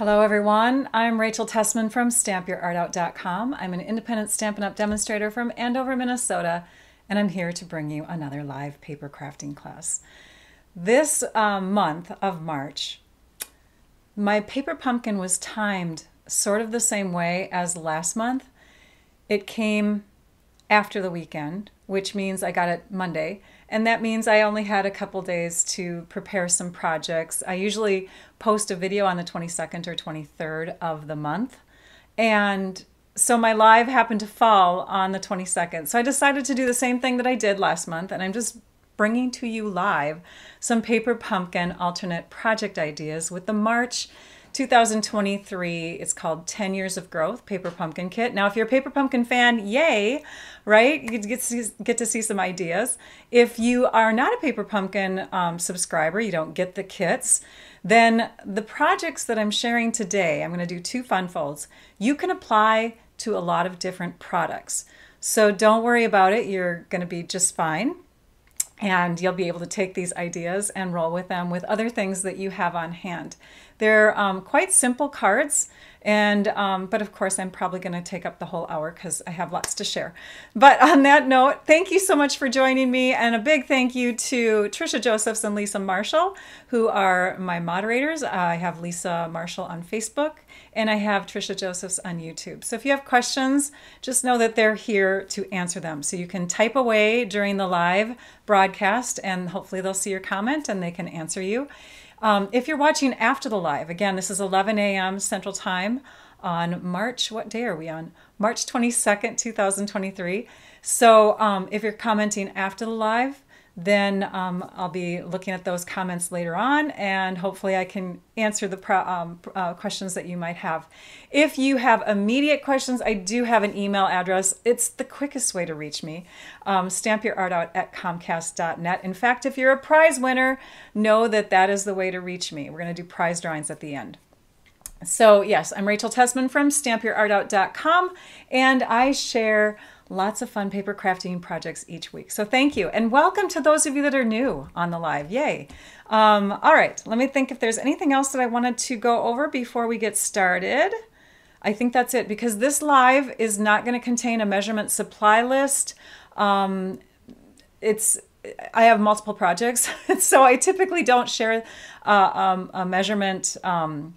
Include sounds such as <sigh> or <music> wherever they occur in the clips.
Hello, everyone. I'm Rachel Tessman from StampYourArtOut.com. I'm an independent Stampin' Up! demonstrator from Andover, Minnesota, and I'm here to bring you another live paper crafting class. This um, month of March, my paper pumpkin was timed sort of the same way as last month. It came after the weekend, which means I got it Monday. And that means I only had a couple days to prepare some projects. I usually post a video on the 22nd or 23rd of the month. And so my live happened to fall on the 22nd. So I decided to do the same thing that I did last month. And I'm just bringing to you live some Paper Pumpkin alternate project ideas with the March 2023. It's called 10 Years of Growth Paper Pumpkin Kit. Now, if you're a Paper Pumpkin fan, yay, right? You get to see, get to see some ideas. If you are not a Paper Pumpkin um, subscriber, you don't get the kits, then the projects that I'm sharing today, I'm going to do two fun folds. You can apply to a lot of different products. So don't worry about it. You're going to be just fine and you'll be able to take these ideas and roll with them with other things that you have on hand. They're um, quite simple cards, and um, but of course I'm probably going to take up the whole hour because I have lots to share. But on that note, thank you so much for joining me, and a big thank you to Trisha Josephs and Lisa Marshall, who are my moderators. I have Lisa Marshall on Facebook, and I have Trisha Josephs on YouTube. So if you have questions, just know that they're here to answer them. So you can type away during the live broadcast, and hopefully they'll see your comment and they can answer you. Um, if you're watching after the live, again, this is 11 a.m. Central Time on March, what day are we on? March 22nd, 2023. So um, if you're commenting after the live, then um, I'll be looking at those comments later on and hopefully I can answer the um, uh, questions that you might have. If you have immediate questions, I do have an email address. It's the quickest way to reach me. Um, stampyourartout at comcast.net. In fact, if you're a prize winner, know that that is the way to reach me. We're going to do prize drawings at the end. So, yes, I'm Rachel Tessman from stampyourartout.com and I share lots of fun paper crafting projects each week. So thank you. And welcome to those of you that are new on the live. Yay. Um, all right, let me think if there's anything else that I wanted to go over before we get started. I think that's it because this live is not going to contain a measurement supply list. Um, it's I have multiple projects, <laughs> so I typically don't share uh, um, a measurement um,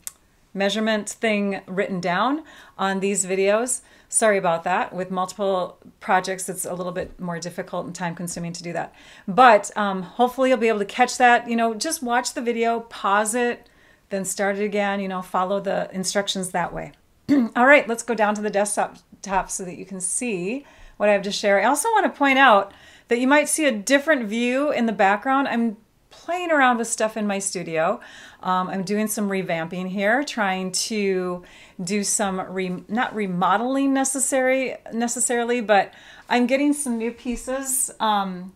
measurement thing written down on these videos. Sorry about that. With multiple projects, it's a little bit more difficult and time consuming to do that. But um, hopefully you'll be able to catch that. You know, just watch the video, pause it, then start it again, you know, follow the instructions that way. <clears throat> All right, let's go down to the desktop top so that you can see what I have to share. I also want to point out that you might see a different view in the background. I'm playing around with stuff in my studio. Um, I'm doing some revamping here, trying to do some re, not remodeling necessary necessarily, but I'm getting some new pieces, um,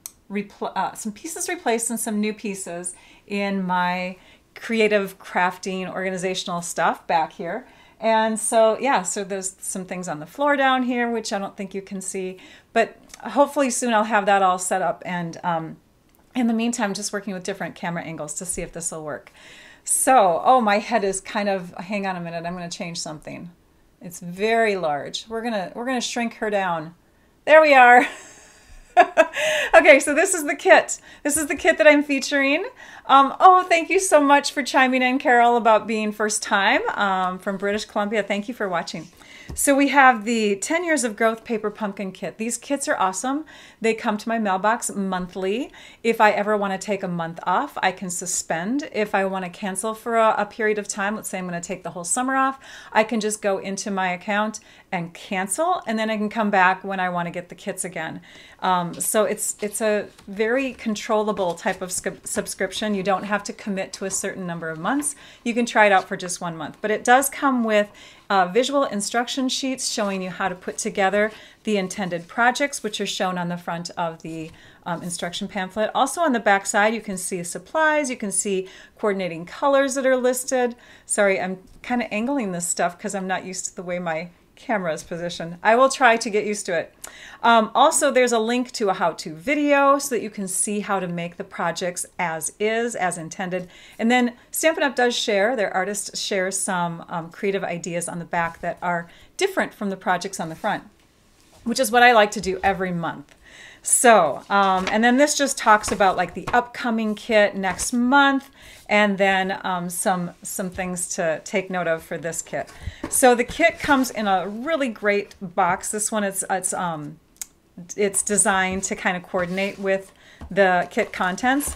uh, some pieces replaced and some new pieces in my creative crafting organizational stuff back here. And so, yeah, so there's some things on the floor down here, which I don't think you can see, but hopefully soon I'll have that all set up and um, in the meantime, just working with different camera angles to see if this will work. So, oh, my head is kind of, hang on a minute, I'm going to change something. It's very large. We're going to, we're to shrink her down. There we are. <laughs> okay, so this is the kit. This is the kit that I'm featuring. Um, oh, thank you so much for chiming in, Carol, about being first time um, from British Columbia. Thank you for watching. So we have the 10 Years of Growth Paper Pumpkin Kit. These kits are awesome. They come to my mailbox monthly. If I ever want to take a month off, I can suspend. If I want to cancel for a, a period of time, let's say I'm going to take the whole summer off, I can just go into my account and cancel, and then I can come back when I want to get the kits again. Um, so it's it's a very controllable type of subscription. You don't have to commit to a certain number of months. You can try it out for just one month, but it does come with uh, visual instruction sheets showing you how to put together the intended projects, which are shown on the front of the um, instruction pamphlet. Also on the back side, you can see supplies, you can see coordinating colors that are listed. Sorry, I'm kind of angling this stuff because I'm not used to the way my camera's position. I will try to get used to it. Um, also, there's a link to a how-to video so that you can see how to make the projects as is, as intended. And then Stampin' Up! does share, their artists share some um, creative ideas on the back that are different from the projects on the front, which is what I like to do every month. So, um, and then this just talks about like the upcoming kit next month and then um, some, some things to take note of for this kit. So the kit comes in a really great box. This one, it's, it's, um, it's designed to kind of coordinate with the kit contents.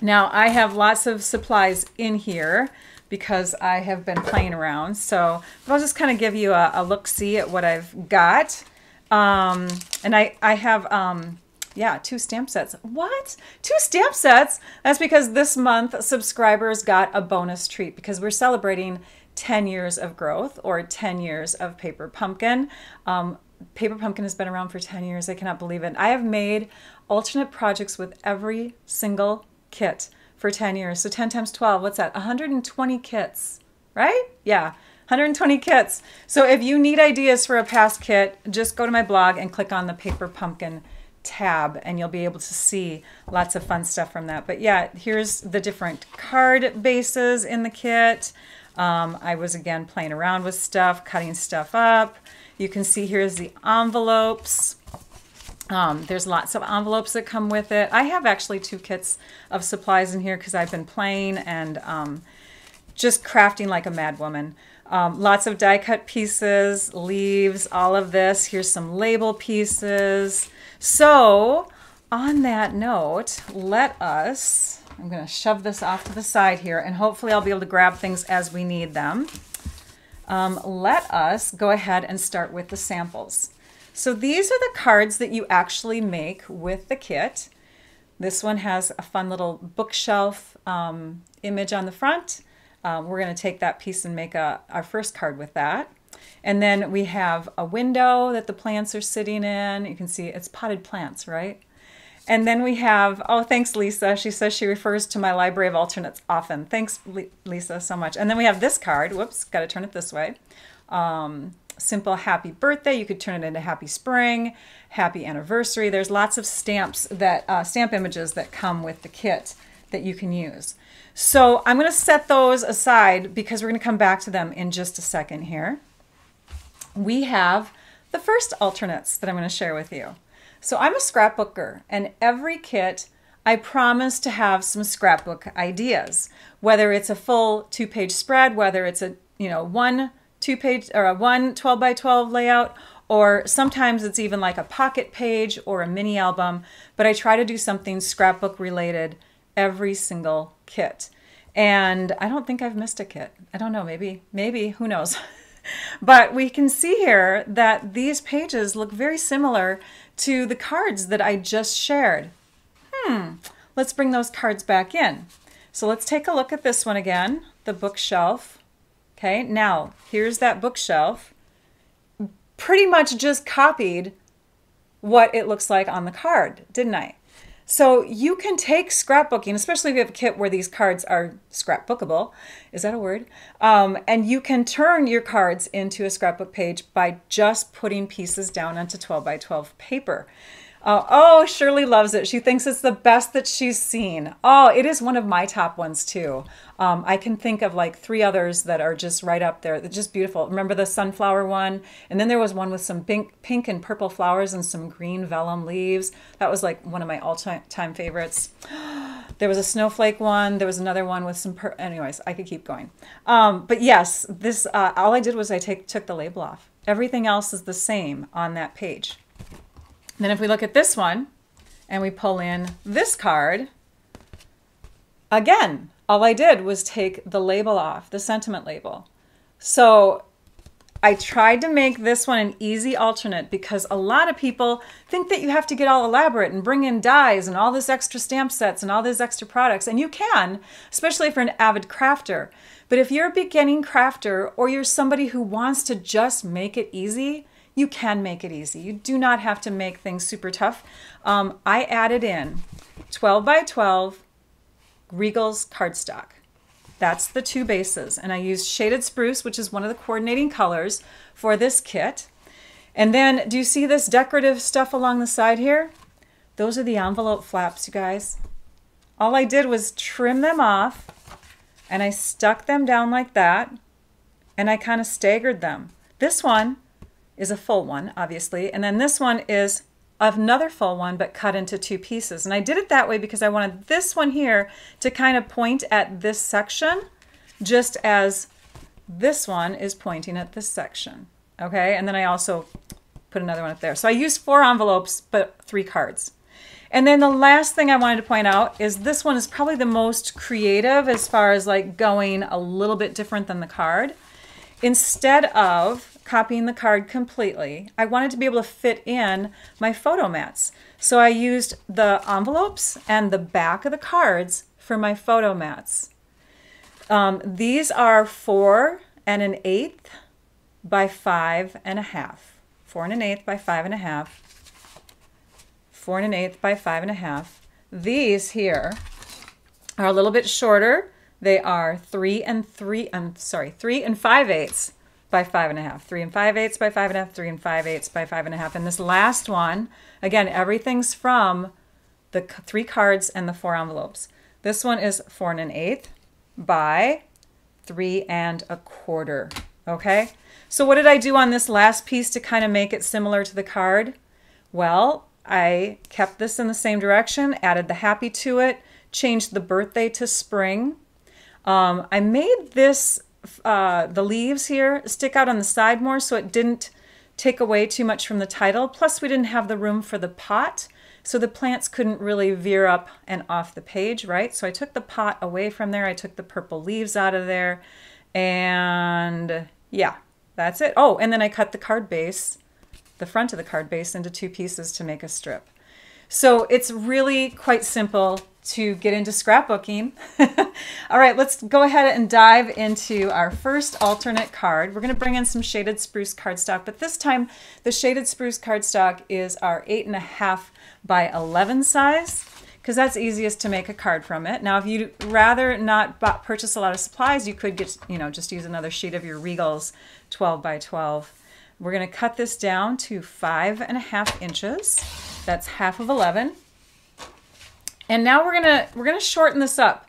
Now I have lots of supplies in here because I have been playing around. So I'll just kind of give you a, a look-see at what I've got. Um, and I, I have, um, yeah, two stamp sets. What? Two stamp sets? That's because this month subscribers got a bonus treat because we're celebrating 10 years of growth or 10 years of Paper Pumpkin. Um, Paper Pumpkin has been around for 10 years. I cannot believe it. I have made alternate projects with every single kit for 10 years. So 10 times 12, what's that? 120 kits, right? Yeah. 120 kits. So if you need ideas for a past kit, just go to my blog and click on the Paper Pumpkin tab and you'll be able to see lots of fun stuff from that. But yeah, here's the different card bases in the kit. Um, I was again playing around with stuff, cutting stuff up. You can see here's the envelopes. Um, there's lots of envelopes that come with it. I have actually two kits of supplies in here because I've been playing and um, just crafting like a madwoman. Um, lots of die cut pieces, leaves, all of this. Here's some label pieces. So on that note, let us, I'm going to shove this off to the side here and hopefully I'll be able to grab things as we need them. Um, let us go ahead and start with the samples. So these are the cards that you actually make with the kit. This one has a fun little bookshelf um, image on the front. Um, we're going to take that piece and make a, our first card with that. And then we have a window that the plants are sitting in. You can see it's potted plants, right? And then we have, oh, thanks, Lisa. She says she refers to my library of alternates often. Thanks, Lisa, so much. And then we have this card. Whoops, got to turn it this way. Um, simple happy birthday. You could turn it into happy spring, happy anniversary. There's lots of stamps that, uh, stamp images that come with the kit that you can use. So I'm going to set those aside because we're going to come back to them in just a second here. We have the first alternates that I'm going to share with you. So I'm a scrapbooker and every kit I promise to have some scrapbook ideas, whether it's a full two page spread, whether it's a, you know, one two page or a one 12 by 12 layout, or sometimes it's even like a pocket page or a mini album, but I try to do something scrapbook related every single kit. And I don't think I've missed a kit. I don't know, maybe, maybe, who knows. <laughs> but we can see here that these pages look very similar to the cards that I just shared. Hmm, let's bring those cards back in. So let's take a look at this one again, the bookshelf. Okay, now here's that bookshelf. Pretty much just copied what it looks like on the card, didn't I? So you can take scrapbooking, especially if you have a kit where these cards are scrapbookable. Is that a word? Um, and you can turn your cards into a scrapbook page by just putting pieces down onto 12 by 12 paper. Uh, oh, Shirley loves it. She thinks it's the best that she's seen. Oh, it is one of my top ones too. Um, I can think of like three others that are just right up there. They're just beautiful. Remember the sunflower one? And then there was one with some pink, pink and purple flowers and some green vellum leaves. That was like one of my all-time favorites. <gasps> There was a snowflake one. There was another one with some. Anyways, I could keep going. Um, but yes, this uh, all I did was I take took the label off. Everything else is the same on that page. Then if we look at this one and we pull in this card, again, all I did was take the label off, the sentiment label. So I tried to make this one an easy alternate because a lot of people think that you have to get all elaborate and bring in dies and all this extra stamp sets and all these extra products. And you can, especially for an avid crafter. But if you're a beginning crafter or you're somebody who wants to just make it easy, you can make it easy. You do not have to make things super tough. Um, I added in 12 by 12 Regal's cardstock. That's the two bases. And I used Shaded Spruce, which is one of the coordinating colors for this kit. And then do you see this decorative stuff along the side here? Those are the envelope flaps, you guys. All I did was trim them off and I stuck them down like that and I kind of staggered them. This one is a full one, obviously, and then this one is another full one but cut into two pieces. And I did it that way because I wanted this one here to kind of point at this section just as this one is pointing at this section. Okay, and then I also put another one up there. So I used four envelopes but three cards. And then the last thing I wanted to point out is this one is probably the most creative as far as like going a little bit different than the card. Instead of copying the card completely, I wanted to be able to fit in my photo mats. So I used the envelopes and the back of the cards for my photo mats. Um, these are four and an eighth by five and a half. Four and an eighth by five and a half four and an eighth by five and a half. These here are a little bit shorter. They are three and three, I'm sorry, three and five eighths by five and five eighths by five and a half, three and five eighths by five and a half. And this last one, again, everything's from the three cards and the four envelopes. This one is four and an eighth by three and a quarter. Okay, so what did I do on this last piece to kind of make it similar to the card? Well, I kept this in the same direction, added the happy to it, changed the birthday to spring. Um, I made this, uh, the leaves here, stick out on the side more so it didn't take away too much from the title. Plus we didn't have the room for the pot, so the plants couldn't really veer up and off the page, right? So I took the pot away from there. I took the purple leaves out of there. And yeah, that's it. Oh, and then I cut the card base the front of the card base into two pieces to make a strip. So it's really quite simple to get into scrapbooking. <laughs> All right, let's go ahead and dive into our first alternate card. We're going to bring in some Shaded Spruce cardstock, but this time the Shaded Spruce cardstock is our 8.5 by 11 size because that's easiest to make a card from it. Now, if you'd rather not purchase a lot of supplies, you could get, you know, just use another sheet of your Regals 12 by 12 we're going to cut this down to five and a half inches. That's half of 11. And now we're to, we're to shorten this up.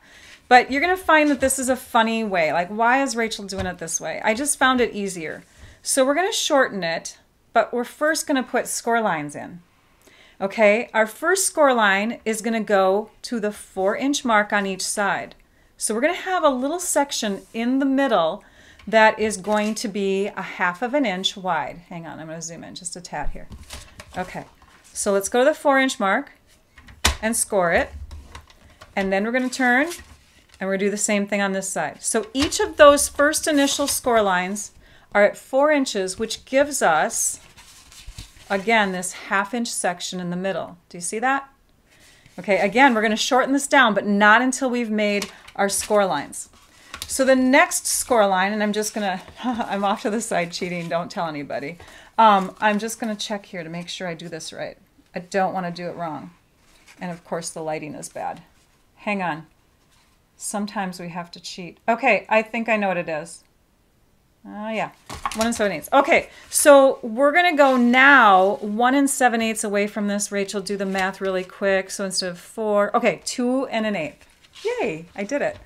But you're to find that this is a funny way. Like, why is Rachel doing it this way? I just found it easier. So we're to shorten it, but we're first to put score lines in. Okay, our first score line is to go to the four inch mark on each side. So we're to have a little section in the middle that is going to be a half of an inch wide. Hang on, I'm to zoom in just a tad here. Okay, so let's go to the four inch mark and score it. And then we're going to turn and we're going to do the same thing on this side. So each of those first initial score lines are at four inches, which gives us, again, this half inch section in the middle. Do you see that? Okay, again, we're going to shorten this down, but not until we've made our score lines. So the next score line, and I'm just gonna, <laughs> I'm off to the side cheating, don't tell anybody. Um, I'm just gonna check here to make sure I do this right. I don't wanna do it wrong. And of course the lighting is bad. Hang on. Sometimes we have to cheat. Okay, I think I know what it is. Oh uh, yeah, one and seven eighths. Okay, so we're gonna go now one and seven eighths away from this. Rachel, do the math really quick. So instead of four, okay, two and an eighth. Yay, I did it.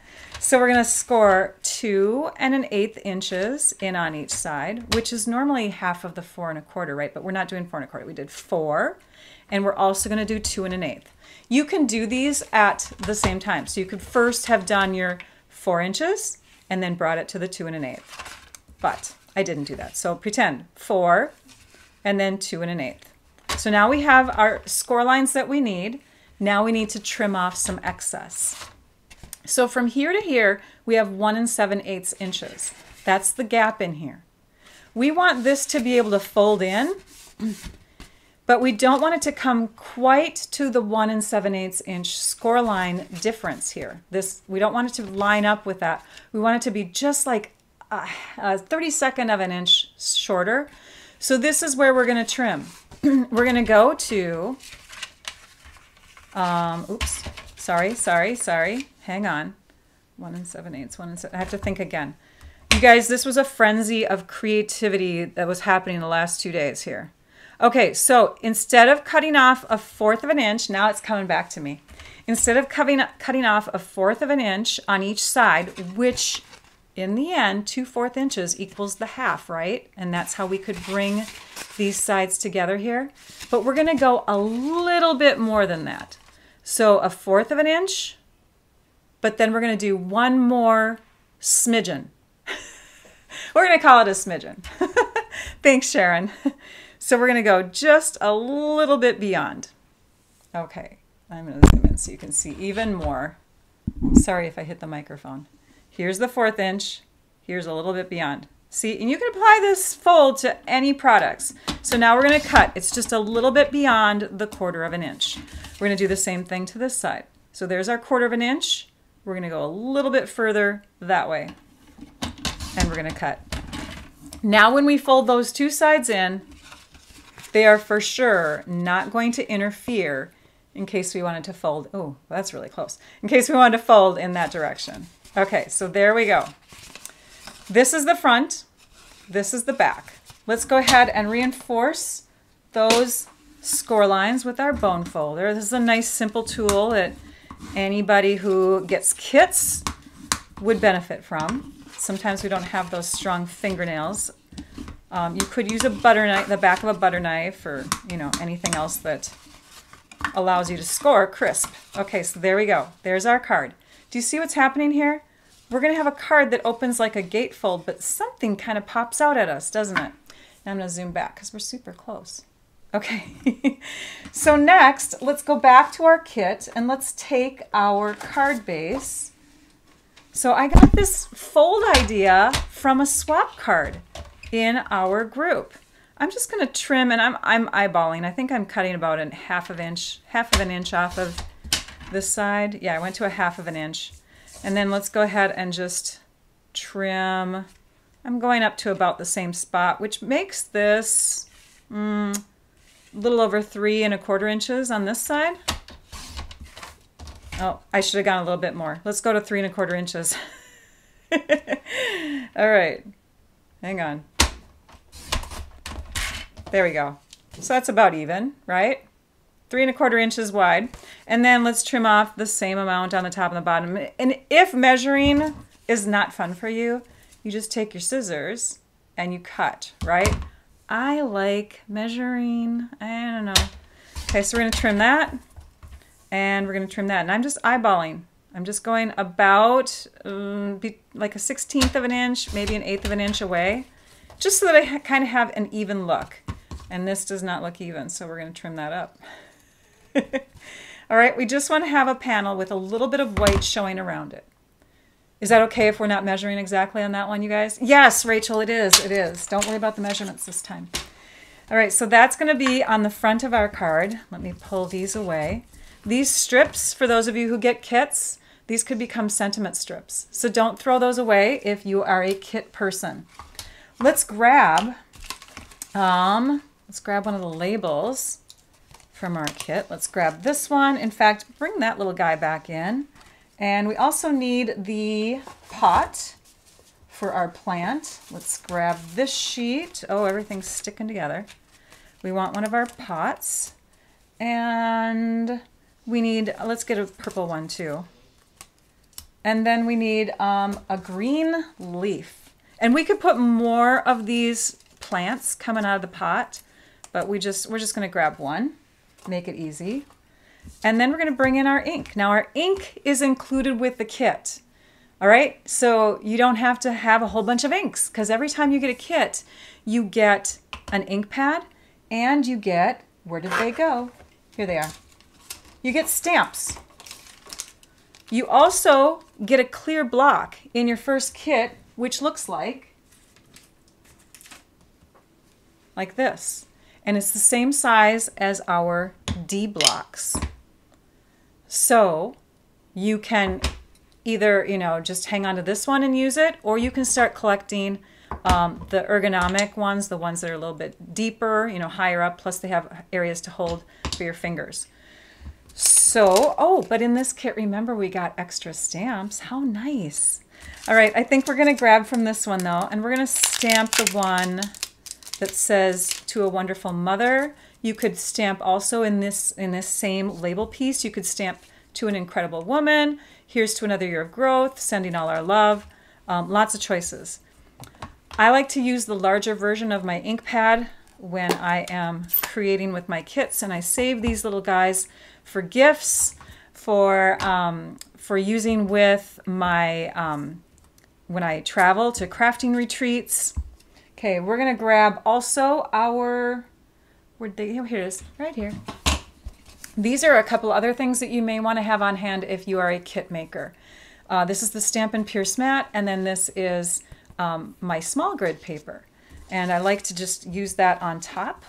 So we're going to score two and an eighth inches in on each side, which is normally half of the four and a quarter, right? But we're not doing four and a quarter. We did four, and we're also going to do two and an eighth. You can do these at the same time. So you could first have done your four inches and then brought it to the two and an eighth. But I didn't do that. So pretend four and then two and an eighth. So now we have our score lines that we need. Now we need to trim off some excess. So from here to here, we have 1 and 7 eighths inches. That's the gap in here. We want this to be able to fold in, but we don't want it to come quite to the 1 and 7 eighths inch score line difference here. This We don't want it to line up with that. We want it to be just like a, a 32nd of an inch shorter. So this is where we're going to trim. <clears throat> we're going to go to, um, oops, sorry, sorry, sorry hang on. one and seven eighths, one and seven. I have to think again. You guys, this was a frenzy of creativity that was happening the last two days here. Okay, so instead of cutting off a fourth of an inch, now it's coming back to me. Instead of cutting, cutting off a fourth of an inch on each side, which in the end, two fourth inches equals the half, right? And that's how we could bring these sides together here. But we're gonna go a little bit more than that. So a fourth of an inch, but then we're gonna do one more smidgen. <laughs> we're gonna call it a smidgen. <laughs> Thanks, Sharon. So we're gonna go just a little bit beyond. Okay, I'm gonna zoom in so you can see even more. Sorry if I hit the microphone. Here's the fourth inch. Here's a little bit beyond. See, and you can apply this fold to any products. So now we're gonna cut. It's just a little bit beyond the quarter of an inch. We're gonna do the same thing to this side. So there's our quarter of an inch. We're gonna go a little bit further that way. And we're gonna cut. Now when we fold those two sides in, they are for sure not going to interfere in case we wanted to fold. Oh, that's really close. In case we wanted to fold in that direction. Okay, so there we go. This is the front. This is the back. Let's go ahead and reinforce those score lines with our bone folder. This is a nice simple tool that anybody who gets kits would benefit from. Sometimes we don't have those strong fingernails. Um, you could use a butter knife, the back of a butter knife, or you know anything else that allows you to score crisp. Okay, so there we go. There's our card. Do you see what's happening here? We're going to have a card that opens like a gatefold, but something kind of pops out at us, doesn't it? Now I'm going to zoom back because we're super close. Okay, <laughs> so next, let's go back to our kit and let's take our card base. So I got this fold idea from a swap card in our group. I'm just going to trim, and I'm, I'm eyeballing. I think I'm cutting about a half of inch, half of an inch off of this side. Yeah, I went to a half of an inch. And then let's go ahead and just trim. I'm going up to about the same spot, which makes this mm, a little over three and a quarter inches on this side. Oh, I should have gone a little bit more. Let's go to three and a quarter inches. <laughs> All right, hang on. There we go. So that's about even, right? three and a quarter inches wide. And then let's trim off the same amount on the top and the bottom. And if measuring is not fun for you, you just take your scissors and you cut, right? I like measuring, I don't know. Okay, so we're gonna trim that and we're gonna trim that. And I'm just eyeballing. I'm just going about um, like a 16th of an inch, maybe an eighth of an inch away, just so that I kind of have an even look. And this does not look even, so we're gonna trim that up. <laughs> All right, we just want to have a panel with a little bit of white showing around it. Is that okay if we're not measuring exactly on that one, you guys? Yes, Rachel, it is. It is. Don't worry about the measurements this time. All right, so that's going to be on the front of our card. Let me pull these away. These strips, for those of you who get kits, these could become sentiment strips. So don't throw those away if you are a kit person. Let's grab, um, let's grab one of the labels from our kit. Let's grab this one. In fact, bring that little guy back in. And we also need the pot for our plant. Let's grab this sheet. Oh, everything's sticking together. We want one of our pots. And we need, let's get a purple one too. And then we need um, a green leaf. And we could put more of these plants coming out of the pot, but we just, we're just gonna grab one make it easy. And then we're going to bring in our ink. Now our ink is included with the kit. All right, so you don't have to have a whole bunch of inks because every time you get a kit, you get an ink pad and you get, where did they go? Here they are. You get stamps. You also get a clear block in your first kit, which looks like, like this and it's the same size as our D blocks. So you can either, you know, just hang on to this one and use it, or you can start collecting um, the ergonomic ones, the ones that are a little bit deeper, you know, higher up, plus they have areas to hold for your fingers. So, oh, but in this kit, remember we got extra stamps. How nice. All right, I think we're gonna grab from this one though, and we're gonna stamp the one that says to a wonderful mother. You could stamp also in this in this same label piece, you could stamp to an incredible woman. Here's to another year of growth, sending all our love. Um, lots of choices. I like to use the larger version of my ink pad when I am creating with my kits and I save these little guys for gifts, for, um, for using with my, um, when I travel to crafting retreats. Okay, we're gonna grab also our, where they, oh, here it is, right here. These are a couple other things that you may want to have on hand if you are a kit maker. Uh, this is the Stampin' Pierce mat, and then this is um, my small grid paper. And I like to just use that on top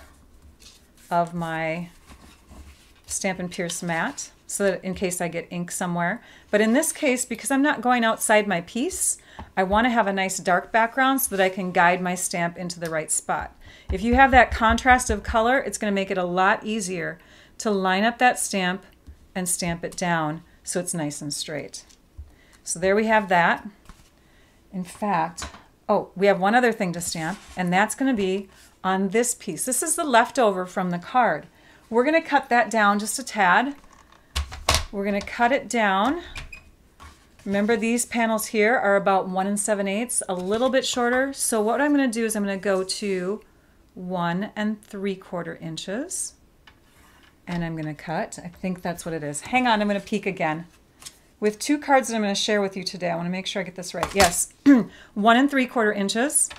of my Stampin' Pierce mat so that in case I get ink somewhere. But in this case, because I'm not going outside my piece, I want to have a nice dark background so that I can guide my stamp into the right spot. If you have that contrast of color, it's going to make it a lot easier to line up that stamp and stamp it down so it's nice and straight. So there we have that. In fact, oh, we have one other thing to stamp, and that's going to be on this piece. This is the leftover from the card. We're going to cut that down just a tad. We're going to cut it down. Remember these panels here are about 1 and 7 eighths, a little bit shorter. So what I'm going to do is I'm going to go to 1 and 3 quarter inches and I'm going to cut. I think that's what it is. Hang on, I'm going to peek again. With two cards that I'm going to share with you today, I want to make sure I get this right. Yes, <clears throat> one and three quarter inches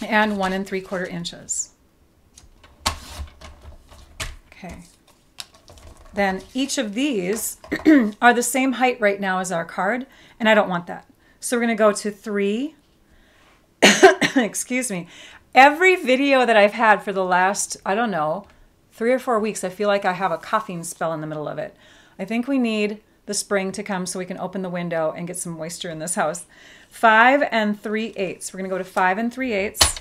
and one and three quarter inches. Okay. Then each of these <clears throat> are the same height right now as our card, and I don't want that. So we're going to go to three, <coughs> excuse me. Every video that I've had for the last, I don't know, three or four weeks, I feel like I have a coughing spell in the middle of it. I think we need the spring to come so we can open the window and get some moisture in this house. Five and three eighths. We're gonna go to five and three eighths.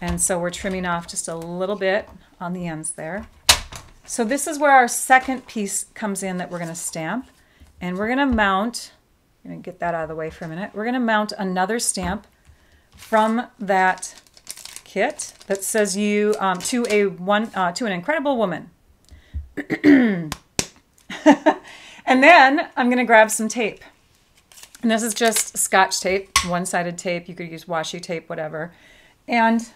And so we're trimming off just a little bit on the ends there. So this is where our second piece comes in that we're gonna stamp. And we're gonna mount, I'm gonna get that out of the way for a minute. We're gonna mount another stamp from that kit that says you um, to a one uh, to an incredible woman. <clears throat> and then I'm going to grab some tape. And this is just scotch tape, one-sided tape. You could use washi tape, whatever. And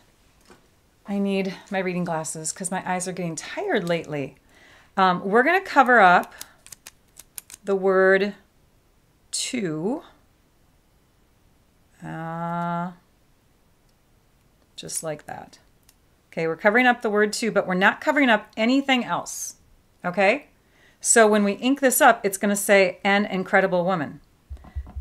I need my reading glasses because my eyes are getting tired lately. Um, we're going to cover up the word to. Uh, just like that. Okay, we're covering up the word to, but we're not covering up anything else. Okay? So when we ink this up, it's going to say an incredible woman.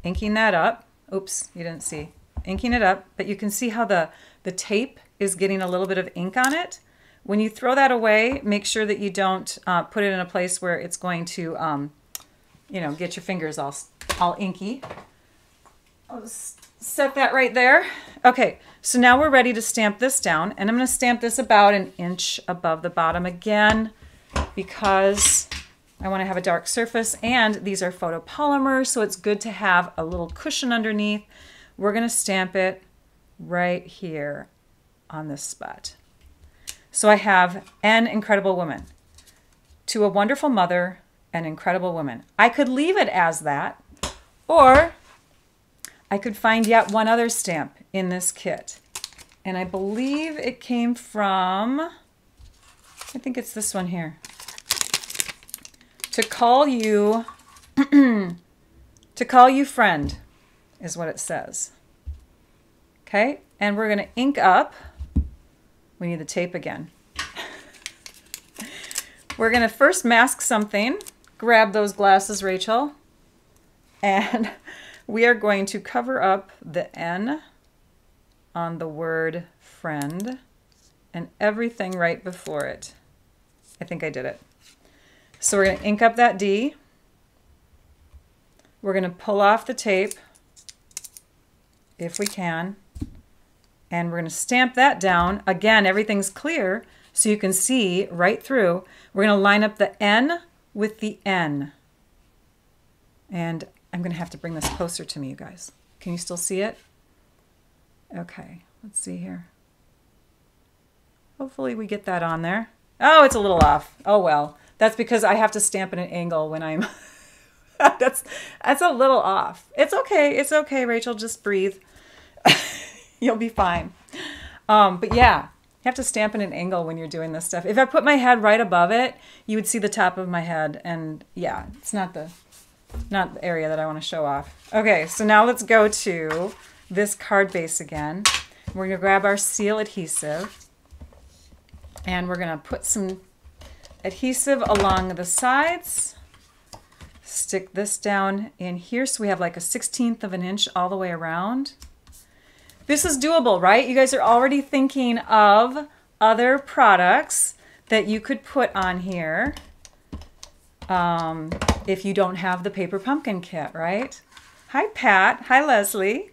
Inking that up. Oops, you didn't see. Inking it up, but you can see how the, the tape is getting a little bit of ink on it. When you throw that away, make sure that you don't uh, put it in a place where it's going to, um, you know, get your fingers all, all inky. I'll just set that right there. Okay, so now we're ready to stamp this down and I'm gonna stamp this about an inch above the bottom again because I wanna have a dark surface and these are photopolymers, so it's good to have a little cushion underneath. We're gonna stamp it right here on this spot. So I have an incredible woman. To a wonderful mother, an incredible woman. I could leave it as that, or I could find yet one other stamp in this kit. And I believe it came from, I think it's this one here. To call you, <clears throat> to call you friend is what it says. Okay, and we're gonna ink up, we need the tape again. we're gonna first mask something, grab those glasses, Rachel, and <laughs> we are going to cover up the N on the word friend and everything right before it. I think I did it. So we're to ink up that D. We're going to pull off the tape if we can. And we're going to stamp that down. Again, everything's clear, so you can see right through. We're going to line up the N with the N. And I'm going to have to bring this closer to me, you guys. Can you still see it? Okay, let's see here. Hopefully we get that on there. Oh, it's a little off. Oh well. That's because I have to stamp at an angle when I'm <laughs> that's that's a little off. It's okay. It's okay, Rachel. Just breathe. <laughs> You'll be fine. Um, but yeah, you have to stamp in an angle when you're doing this stuff. If I put my head right above it, you would see the top of my head. And yeah, it's not the not the area that I want to show off. Okay, so now let's go to this card base again. We're going to grab our seal adhesive and we're going to put some adhesive along the sides. Stick this down in here so we have like a 16th of an inch all the way around. This is doable, right? You guys are already thinking of other products that you could put on here um, if you don't have the paper pumpkin kit, right? Hi, Pat. Hi, Leslie.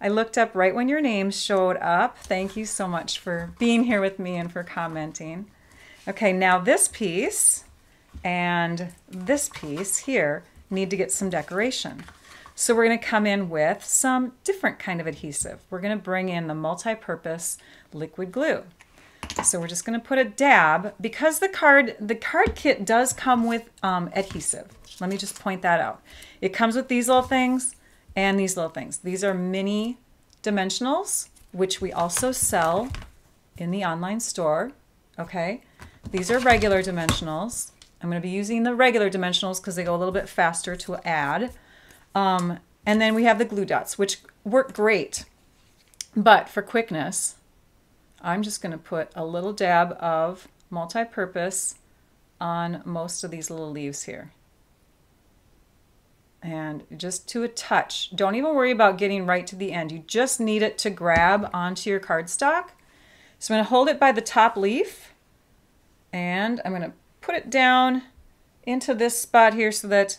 I looked up right when your name showed up. Thank you so much for being here with me and for commenting. Okay, now this piece and this piece here need to get some decoration. So we're going to come in with some different kind of adhesive. We're going to bring in the multi-purpose liquid glue. So we're just going to put a dab because the card the card kit does come with um, adhesive. Let me just point that out. It comes with these little things and these little things. These are mini dimensionals, which we also sell in the online store. Okay, these are regular dimensionals. I'm going to be using the regular dimensionals because they go a little bit faster to add. Um, and then we have the glue dots, which work great. But for quickness, I'm just going to put a little dab of multi-purpose on most of these little leaves here and just to a touch. Don't even worry about getting right to the end. You just need it to grab onto your cardstock. So I'm going to hold it by the top leaf and I'm going to put it down into this spot here so that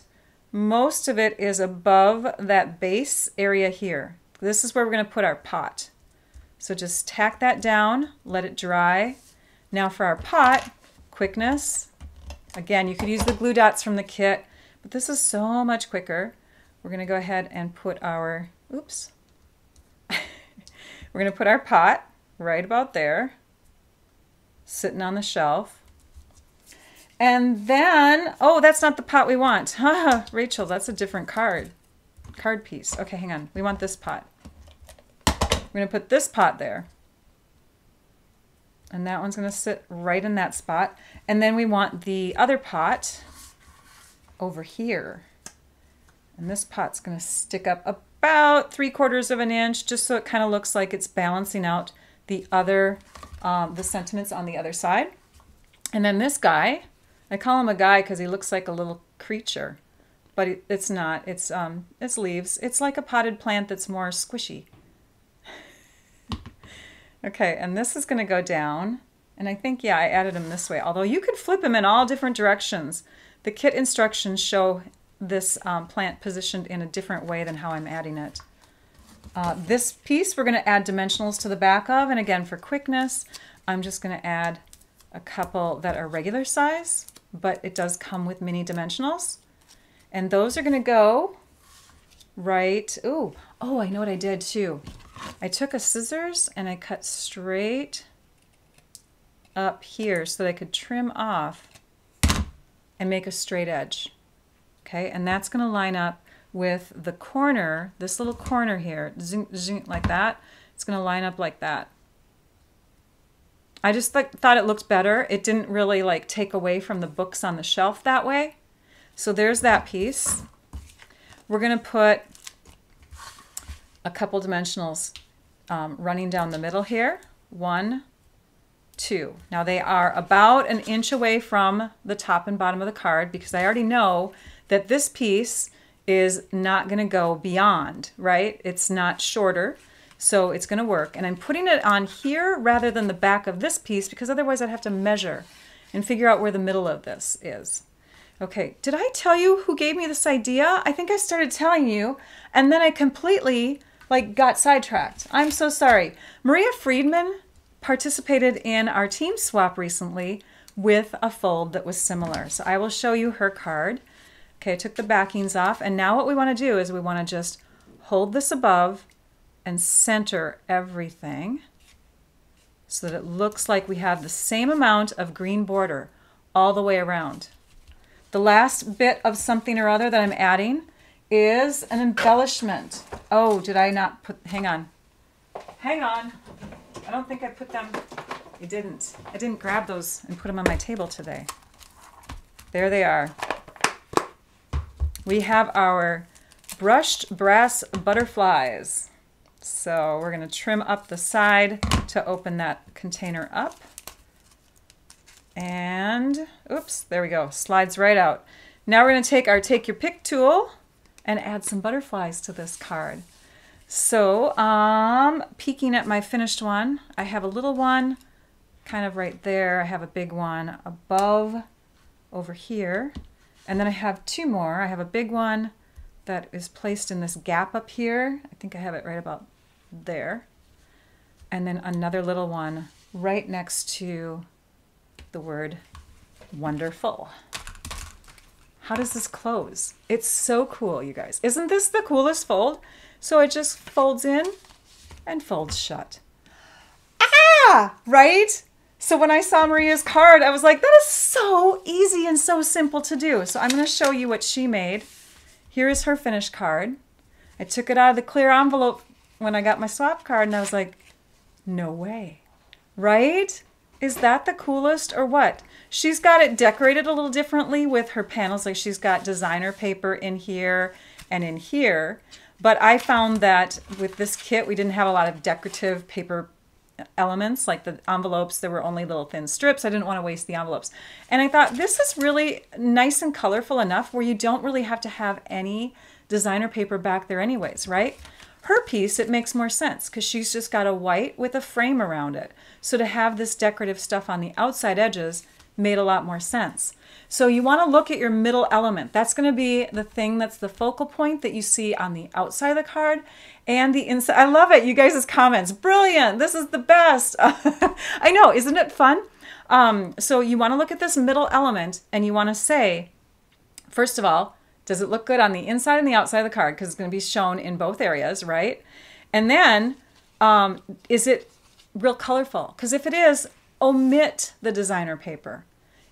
most of it is above that base area here. This is where we're going to put our pot. So just tack that down, let it dry. Now for our pot, quickness. Again, you could use the glue dots from the kit. But this is so much quicker. We're going to go ahead and put our, oops, <laughs> we're going to put our pot right about there, sitting on the shelf. And then, oh, that's not the pot we want. <laughs> Rachel, that's a different card. Card piece. Okay, hang on. We want this pot. We're going to put this pot there. And that one's going to sit right in that spot. And then we want the other pot over here. And this pot's going to stick up about three quarters of an inch just so it kind of looks like it's balancing out the other, um, the sentiments on the other side. And then this guy, I call him a guy because he looks like a little creature, but it's not. It's, um, it's leaves. It's like a potted plant that's more squishy. <laughs> okay, and this is going to go down. And I think, yeah, I added him this way, although you could flip him in all different directions. The kit instructions show this um, plant positioned in a different way than how I'm adding it. Uh, this piece we're going to add dimensionals to the back of, and again for quickness, I'm just going to add a couple that are regular size, but it does come with mini dimensionals. And those are to go right, ooh, oh, I know what I did too. I took a scissors and I cut straight up here so that I could trim off and make a straight edge. Okay, and that's to line up with the corner, this little corner here, zing, zing, like that. It's to line up like that. I just th thought it looked better. It didn't really like take away from the books on the shelf that way. So there's that piece. We're going to put a couple dimensionals um, running down the middle here. One, two. Now they are about an inch away from the top and bottom of the card because I already know that this piece is not going to go beyond, right? It's not shorter, so it's going to work. And I'm putting it on here rather than the back of this piece because otherwise I'd have to measure and figure out where the middle of this is. Okay, did I tell you who gave me this idea? I think I started telling you, and then I completely like got sidetracked. I'm so sorry. Maria Friedman participated in our team swap recently with a fold that was similar. So I will show you her card. Okay, I took the backings off. And now what we want to do is we want to just hold this above and center everything so that it looks like we have the same amount of green border all the way around. The last bit of something or other that I'm adding is an embellishment. Oh, did I not put, hang on. Hang on. I don't think I put them, I didn't. I didn't grab those and put them on my table today. There they are. We have our brushed brass butterflies. So we're going to trim up the side to open that container up. And, oops, there we go, slides right out. Now we're going to take our Take Your Pick tool and add some butterflies to this card. So, um, peeking at my finished one, I have a little one kind of right there. I have a big one above over here. And then I have two more. I have a big one that is placed in this gap up here. I think I have it right about there. And then another little one right next to the word wonderful. How does this close? It's so cool, you guys. Isn't this the coolest fold? So it just folds in and folds shut. Ah, right? So when I saw Maria's card, I was like, that is so easy and so simple to do. So I'm going to show you what she made. Here is her finished card. I took it out of the clear envelope when I got my swap card and I was like, no way. Right? Is that the coolest or what? She's got it decorated a little differently with her panels. Like she's got designer paper in here and in here. But I found that with this kit, we didn't have a lot of decorative paper elements like the envelopes there were only little thin strips i didn't want to waste the envelopes and i thought this is really nice and colorful enough where you don't really have to have any designer paper back there anyways right her piece, it makes more sense because she's just got a white with a frame around it. So to have this decorative stuff on the outside edges made a lot more sense. So you want to look at your middle element. That's going to be the thing that's the focal point that you see on the outside of the card and the inside. I love it. You guys' comments. Brilliant. This is the best. <laughs> I know. Isn't it fun? Um, so you want to look at this middle element and you want to say, first of all, does it look good on the inside and the outside of the card? Because it's going to be shown in both areas, right? And then, um, is it real colorful? Because if it is, omit the designer paper.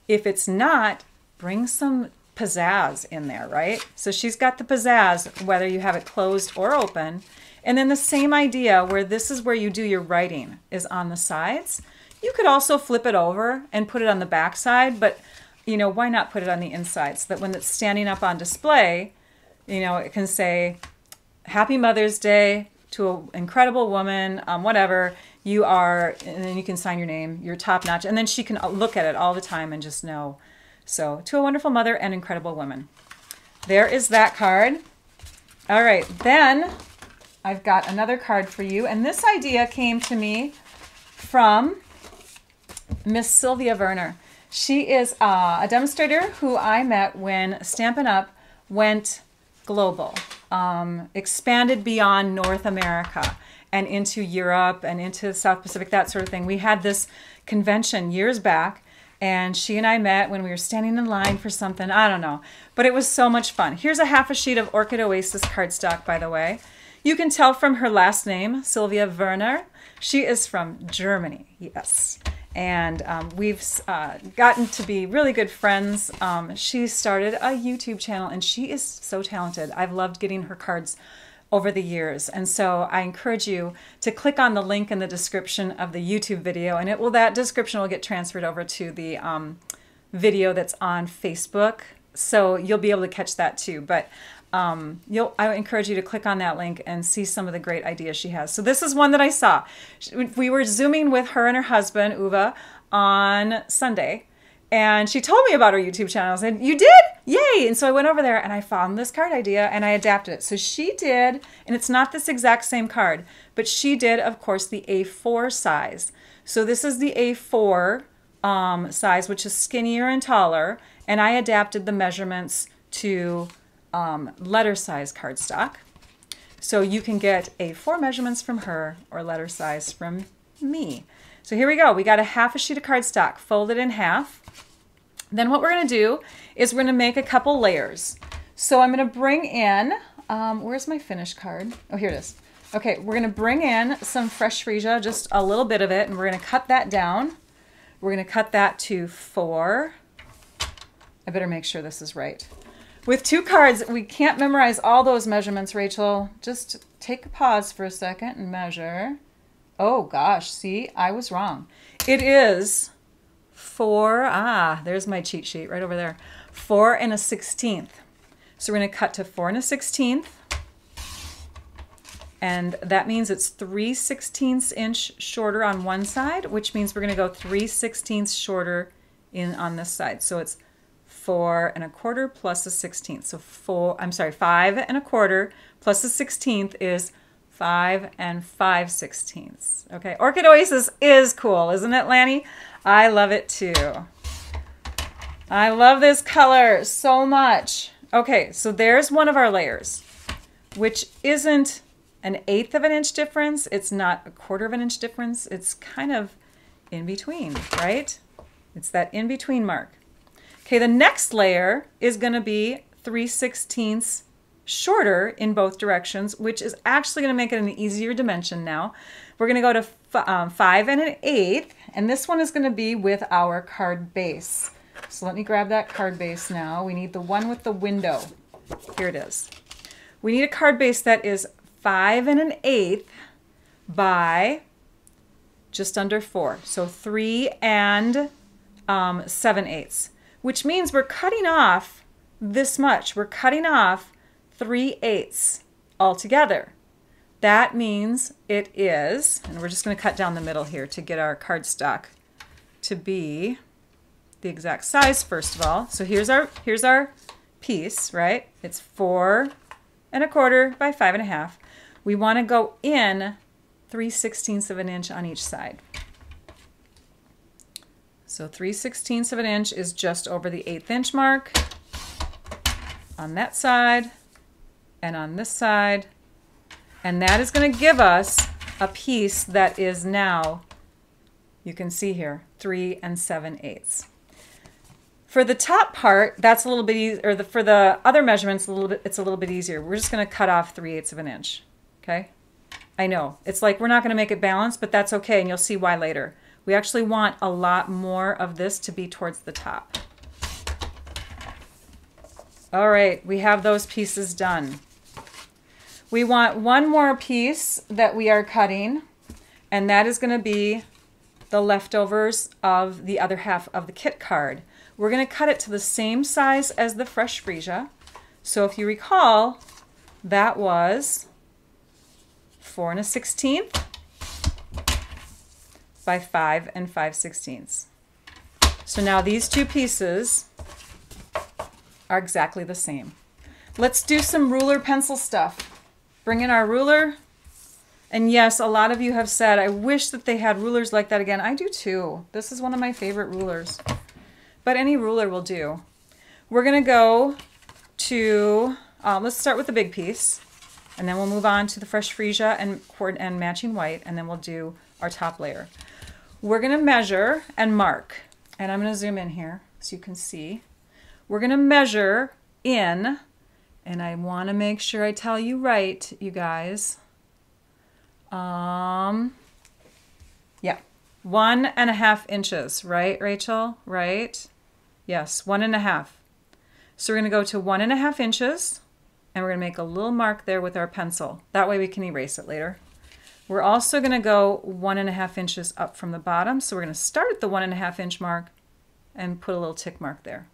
If it's not, bring some pizzazz in there, right? So she's got the pizzazz, whether you have it closed or open. And then the same idea where this is where you do your writing is on the sides. You could also flip it over and put it on the back side, but you know, why not put it on the inside so that when it's standing up on display, you know, it can say, Happy Mother's Day to an incredible woman, um, whatever. You are, and then you can sign your name, you're top notch. And then she can look at it all the time and just know. So, to a wonderful mother and incredible woman. There is that card. All right, then I've got another card for you. And this idea came to me from Miss Silvia Werner. She is uh, a demonstrator who I met when Stampin' Up! went global, um, expanded beyond North America and into Europe and into the South Pacific, that sort of thing. We had this convention years back, and she and I met when we were standing in line for something. I don't know, but it was so much fun. Here's a half a sheet of Orchid Oasis cardstock, by the way. You can tell from her last name, Silvia Werner. She is from Germany, yes and um, we've uh, gotten to be really good friends. Um, she started a YouTube channel, and she is so talented. I've loved getting her cards over the years, and so I encourage you to click on the link in the description of the YouTube video, and it will that description will get transferred over to the um, video that's on Facebook. So you'll be able to catch that too. But um, you'll, I encourage you to click on that link and see some of the great ideas she has. So this is one that I saw. We were Zooming with her and her husband, Uwe, on Sunday. And she told me about her YouTube channel. I said, You did? Yay! And so I went over there and I found this card idea and I adapted it. So she did, and it's not this exact same card, but she did, of course, the A4 size. So this is the A4 um, size, which is skinnier and taller. And I adapted the measurements to um, letter size cardstock. So you can get A4 measurements from her or letter size from me. So here we go. We got a half a sheet of cardstock folded in half. Then what we're going to do is we're going to make a couple layers. So I'm going to bring in, um, where's my finished card? Oh, here it is. Okay, we're going to bring in some fresh freesia, just a little bit of it, and we're going to cut that down. We're going to cut that to four. I better make sure this is right. With two cards, we can't memorize all those measurements, Rachel. Just take a pause for a second and measure. Oh gosh, see, I was wrong. It is four, ah, there's my cheat sheet right over there. Four and a 16th. So we're gonna cut to four and a 16th. And that means it's 3 sixteenths inch shorter on one side, which means we're gonna go 3 sixteenths shorter in on this side. So it's four and a quarter plus a sixteenth. So four, I'm sorry, five and a quarter plus a sixteenth is five and five sixteenths. Okay, Orchid Oasis is cool, isn't it, Lanny? I love it too. I love this color so much. Okay, so there's one of our layers, which isn't an eighth of an inch difference. It's not a quarter of an inch difference. It's kind of in between, right? It's that in between mark. Okay, the next layer is going to be 3 sixteenths shorter in both directions, which is actually going to make it an easier dimension now. We're going to go to um, 5 and an eighth, and this one is going to be with our card base. So let me grab that card base now. We need the one with the window. Here it is. We need a card base that is 5 and an eighth by just under 4. So 3 and um, 7 eighths which means we're cutting off this much. We're cutting off 3 eighths altogether. That means it is, and we're just going to cut down the middle here to get our cardstock to be the exact size first of all. So here's our here's our piece, right? It's four and a quarter by five and a half. We want to go in 3 sixteenths of an inch on each side. So 3 sixteenths of an inch is just over the eighth inch mark on that side and on this side. And that is going to give us a piece that is now, you can see here, 3 and 7 eighths. For the top part, that's a little bit easier, or the, for the other measurements, a little bit, it's a little bit easier. We're just going to cut off 3 eighths of an inch, okay? I know, it's like we're not going to make it balanced, but that's okay, and you'll see why later. We actually want a lot more of this to be towards the top. All right, we have those pieces done. We want one more piece that we are cutting, and that is going to be the leftovers of the other half of the kit card. We're going to cut it to the same size as the fresh freesia. So if you recall, that was four and a sixteenth by 5 and 5 sixteenths. So now these two pieces are exactly the same. Let's do some ruler pencil stuff. Bring in our ruler. And yes, a lot of you have said, I wish that they had rulers like that again. I do too. This is one of my favorite rulers. But any ruler will do. We're going to go to, um, let's start with the big piece. And then we'll move on to the fresh freesia and, and matching white. And then we'll do our top layer. We're going to measure and mark. And I'm going to zoom in here so you can see. We're going to measure in, and I want to make sure I tell you right, you guys. Um, yeah, one and a half inches, right, Rachel? Right? Yes, one and a half. So we're going to go to one and a half inches, and we're going to make a little mark there with our pencil. That way we can erase it later. We're also going to go one and a half inches up from the bottom. So we're going to start at the one and a half inch mark and put a little tick mark there.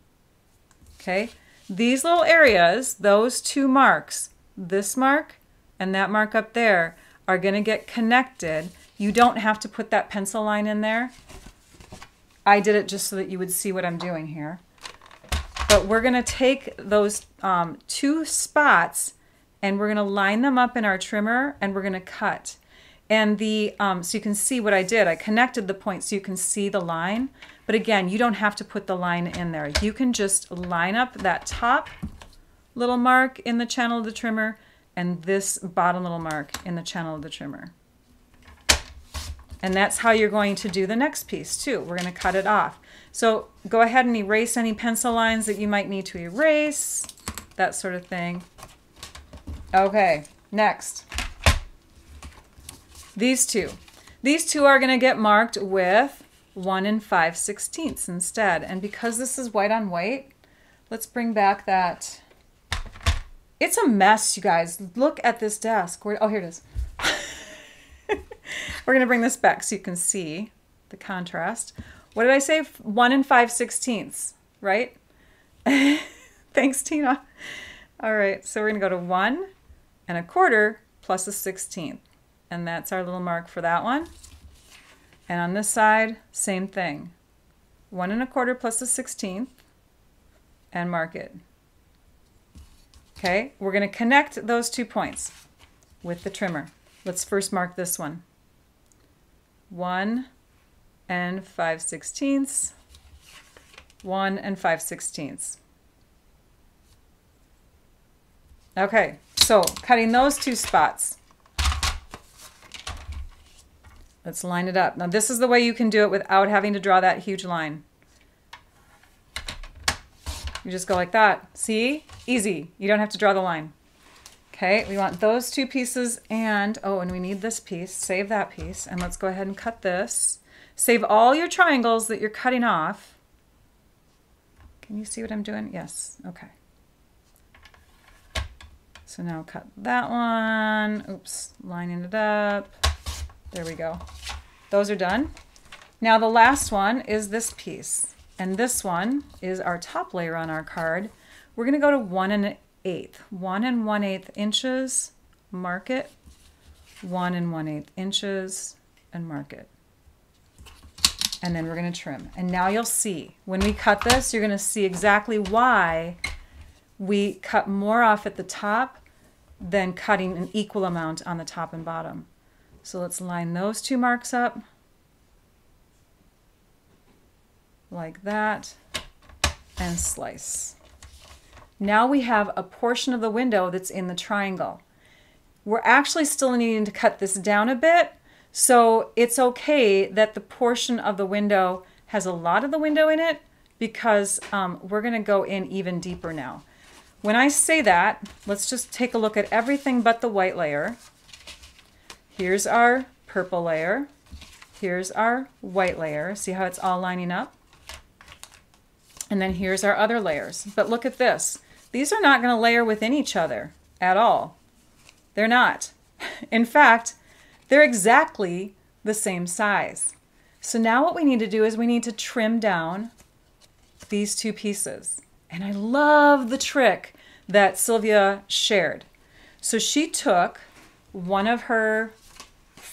Okay, these little areas, those two marks, this mark and that mark up there, are going to get connected. You don't have to put that pencil line in there. I did it just so that you would see what I'm doing here. But we're going to take those um, two spots and we're going to line them up in our trimmer and we're going to cut. And the, um, so you can see what I did. I connected the point so you can see the line. But again, you don't have to put the line in there. You can just line up that top little mark in the channel of the trimmer and this bottom little mark in the channel of the trimmer. And that's how you're going to do the next piece too. We're going to cut it off. So go ahead and erase any pencil lines that you might need to erase, that sort of thing. Okay, next. These two. These two are going to get marked with 1 and 5 sixteenths instead. And because this is white on white, let's bring back that. It's a mess, you guys. Look at this desk. Where, oh, here it is. <laughs> We're going to bring this back so you can see the contrast. What did I say? 1 and 5 sixteenths, right? <laughs> Thanks, Tina. All right, so we're going to go to 1 and a quarter plus a sixteenth. And that's our little mark for that one. And on this side, same thing. One and a quarter plus a sixteenth and mark it. Okay, we're going to connect those two points with the trimmer. Let's first mark this one. One and five sixteenths, one and five sixteenths. Okay, so cutting those two spots. Let's line it up. Now this is the way you can do it without having to draw that huge line. You just go like that. See? Easy. You don't have to draw the line. Okay, we want those two pieces and, oh, and we need this piece. Save that piece. And let's go ahead and cut this. Save all your triangles that you're cutting off. Can you see what I'm doing? Yes. Okay. So now cut that one. Oops, lining it up. There we go. Those are done. Now the last one is this piece. And this one is our top layer on our card. We're going to go to one and an eighth. One and one eighth inches, mark it. One and one eighth inches and mark it. And then we're going to trim. And now you'll see, when we cut this, you're going to see exactly why we cut more off at the top than cutting an equal amount on the top and bottom. So let's line those two marks up like that and slice. Now we have a portion of the window that's in the triangle. We're actually still needing to cut this down a bit, so it's okay that the portion of the window has a lot of the window in it because um, we're going to go in even deeper now. When I say that, let's just take a look at everything but the white layer. Here's our purple layer. Here's our white layer. See how it's all lining up? And then here's our other layers. But look at this. These are not going to layer within each other at all. They're not. <laughs> In fact, they're exactly the same size. So now what we need to do is we need to trim down these two pieces. And I love the trick that Silvia shared. So she took one of her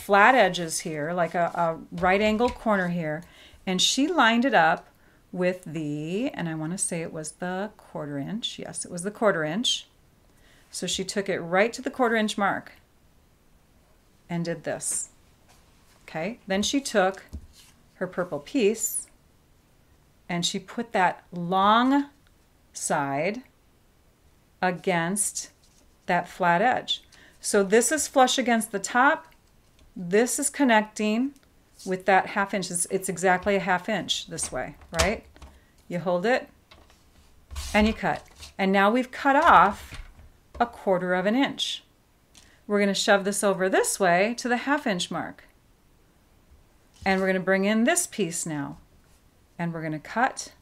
flat edges here, like a, a right angle corner here, and she lined it up with the, and I want to say it was the quarter inch. Yes, it was the quarter inch. So she took it right to the quarter inch mark and did this. Okay, then she took her purple piece and she put that long side against that flat edge. So this is flush against the top this is connecting with that half inch. It's, it's exactly a half inch this way, right? You hold it and you cut. And now we've cut off a quarter of an inch. We're going to shove this over this way to the half inch mark. And we're going to bring in this piece now. And we're going to cut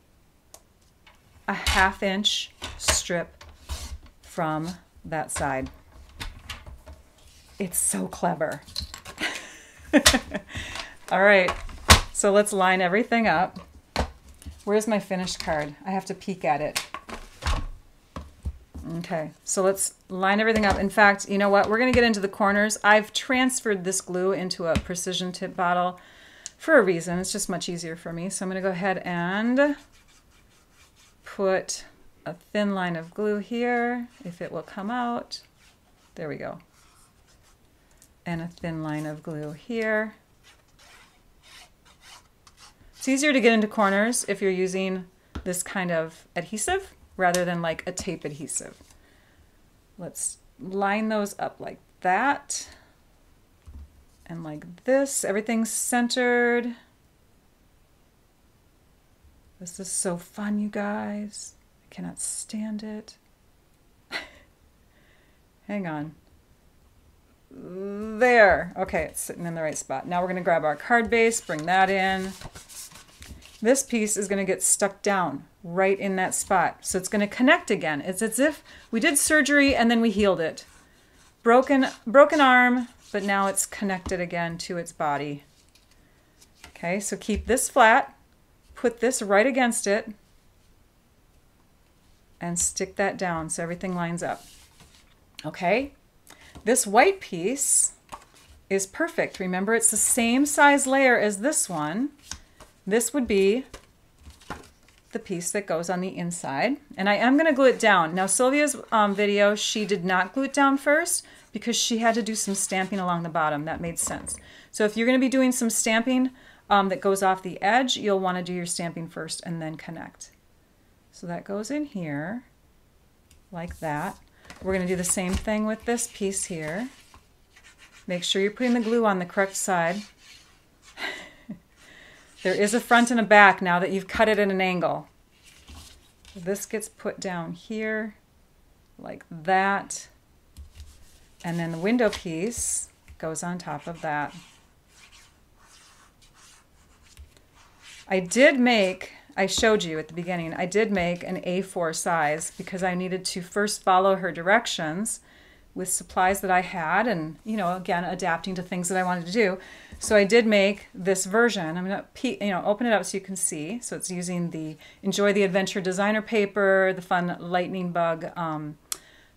a half inch strip from that side. It's so clever. <laughs> All right, so let's line everything up. Where's my finished card? I have to peek at it. Okay, so let's line everything up. In fact, you know what? We're going to get into the corners. I've transferred this glue into a precision tip bottle for a reason. It's just much easier for me. So I'm going to go ahead and put a thin line of glue here, if it will come out. There we go and a thin line of glue here. It's easier to get into corners if you're using this kind of adhesive rather than like a tape adhesive. Let's line those up like that. And like this, everything's centered. This is so fun, you guys. I cannot stand it. <laughs> Hang on. There. Okay, it's sitting in the right spot. Now we're going to grab our card base, bring that in. This piece is going to get stuck down right in that spot. So it's going to connect again. It's as if we did surgery and then we healed it. Broken, broken arm, but now it's connected again to its body. Okay, so keep this flat, put this right against it, and stick that down so everything lines up. Okay, this white piece is perfect. Remember, it's the same size layer as this one. This would be the piece that goes on the inside. And I am going to glue it down. Now, Silvia's um, video, she did not glue it down first because she had to do some stamping along the bottom. That made sense. So if you're going to be doing some stamping um, that goes off the edge, you'll want to do your stamping first and then connect. So that goes in here like that. We're going to do the same thing with this piece here. Make sure you're putting the glue on the correct side. <laughs> there is a front and a back now that you've cut it at an angle. This gets put down here like that. And then the window piece goes on top of that. I did make I showed you at the beginning, I did make an A4 size because I needed to first follow her directions with supplies that I had and, you know, again, adapting to things that I wanted to do. So I did make this version. I'm going to, you know, open it up so you can see. So it's using the Enjoy the Adventure designer paper, the fun lightning bug um,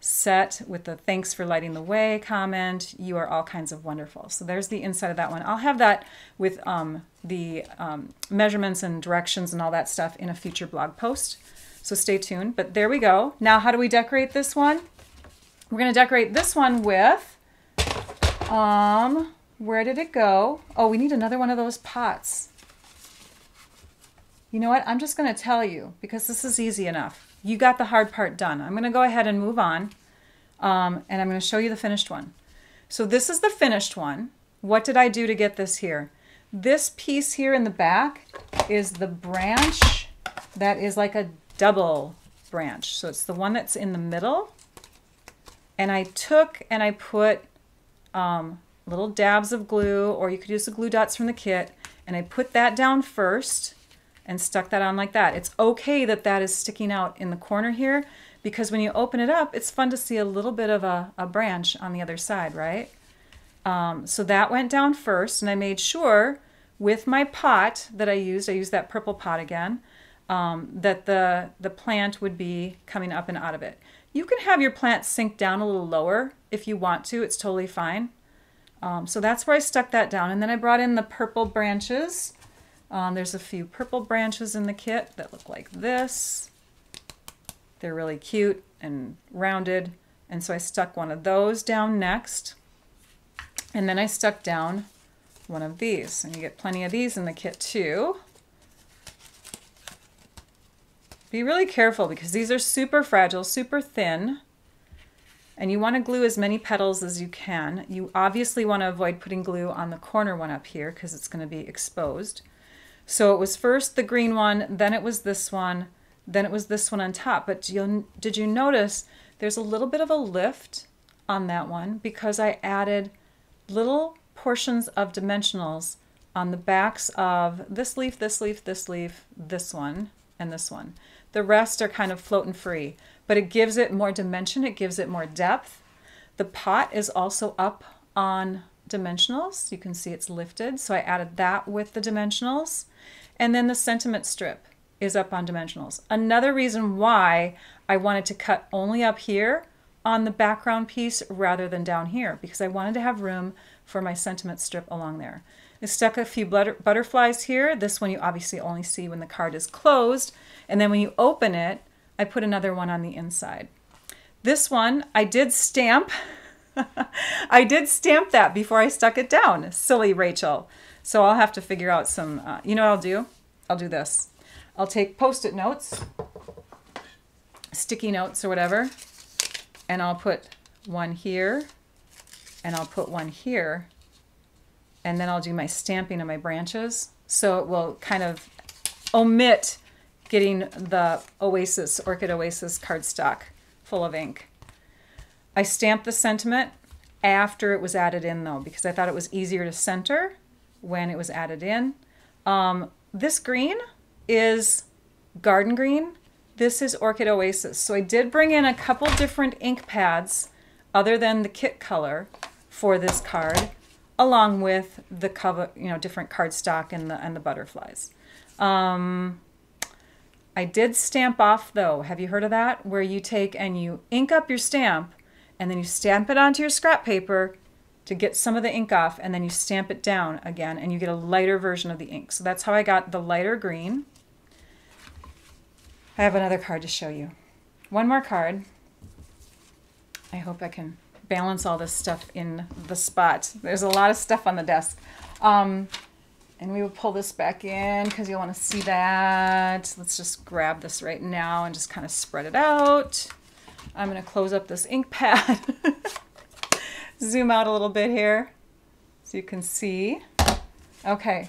set with the thanks for lighting the way comment. You are all kinds of wonderful. So there's the inside of that one. I'll have that with um, the um, measurements and directions and all that stuff in a future blog post. So stay tuned. But there we go. Now, how do we decorate this one? We're going to decorate this one with, um, where did it go? Oh, we need another one of those pots. You know what? I'm just going to tell you because this is easy enough you got the hard part done. I'm going to go ahead and move on, um, and I'm going to show you the finished one. So this is the finished one. What did I do to get this here? This piece here in the back is the branch that is like a double branch. So it's the one that's in the middle. And I took and I put um, little dabs of glue, or you could use the glue dots from the kit, and I put that down first and stuck that on like that. It's okay that that is sticking out in the corner here because when you open it up, it's fun to see a little bit of a, a branch on the other side, right? Um, so that went down first and I made sure with my pot that I used, I used that purple pot again, um, that the, the plant would be coming up and out of it. You can have your plant sink down a little lower if you want to, it's totally fine. Um, so that's where I stuck that down. And then I brought in the purple branches um, there's a few purple branches in the kit that look like this. They're really cute and rounded. And so I stuck one of those down next. And then I stuck down one of these. And you get plenty of these in the kit too. Be really careful because these are super fragile, super thin. And you want to glue as many petals as you can. You obviously want to avoid putting glue on the corner one up here because it's going to be exposed. So it was first the green one, then it was this one, then it was this one on top. But you did you notice there's a little bit of a lift on that one because I added little portions of dimensionals on the backs of this leaf, this leaf, this leaf, this one, and this one. The rest are kind of floating free, but it gives it more dimension, it gives it more depth. The pot is also up on dimensionals. You can see it's lifted, so I added that with the dimensionals. And then the sentiment strip is up on dimensionals. Another reason why I wanted to cut only up here on the background piece rather than down here because I wanted to have room for my sentiment strip along there. I stuck a few butterflies here. This one you obviously only see when the card is closed. And then when you open it, I put another one on the inside. This one I did stamp. <laughs> I did stamp that before I stuck it down. Silly Rachel. So I'll have to figure out some, uh, you know what I'll do? I'll do this. I'll take post-it notes, sticky notes or whatever, and I'll put one here, and I'll put one here, and then I'll do my stamping of my branches. So it will kind of omit getting the Oasis, Orchid Oasis cardstock full of ink. I stamped the sentiment after it was added in though, because I thought it was easier to center when it was added in. Um, this green is garden green. This is Orchid Oasis. So I did bring in a couple different ink pads other than the kit color for this card, along with the cover, you know, different cardstock and the and the butterflies. Um, I did stamp off though. Have you heard of that? Where you take and you ink up your stamp and then you stamp it onto your scrap paper to get some of the ink off and then you stamp it down again and you get a lighter version of the ink. So that's how I got the lighter green. I have another card to show you. One more card. I hope I can balance all this stuff in the spot. There's a lot of stuff on the desk. Um, and we will pull this back in because you'll want to see that. Let's just grab this right now and just kind of spread it out. I'm going to close up this ink pad. <laughs> Zoom out a little bit here so you can see. Okay,